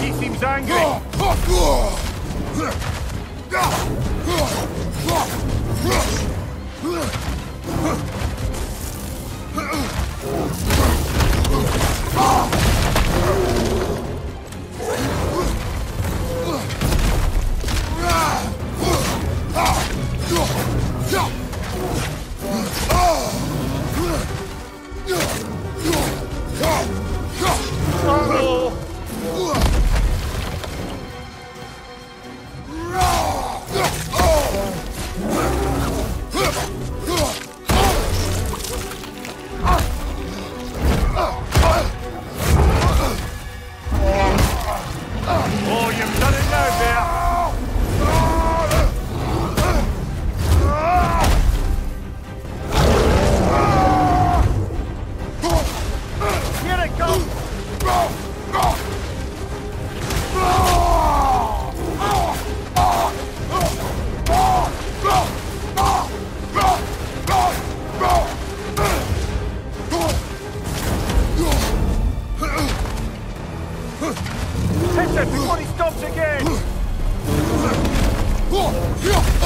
He seems angry. Ugh!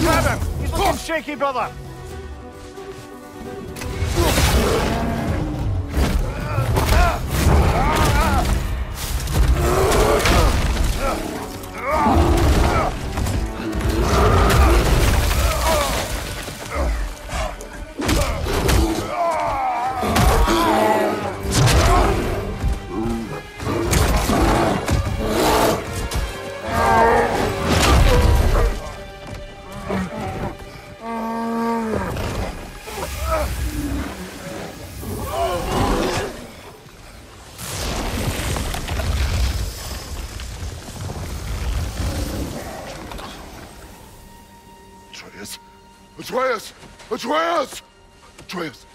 Grab him! He's looking shaky, brother! Atreus! Atreus! Atreus!